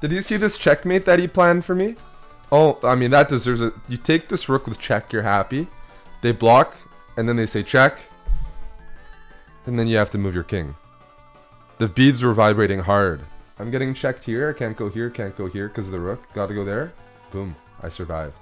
Did you see this checkmate that he planned for me? Oh, I mean, that deserves it. You take this rook with check, you're happy. They block, and then they say check. And then you have to move your king. The beads were vibrating hard. I'm getting checked here. I can't go here, can't go here because of the rook. Gotta go there. Boom. I survived.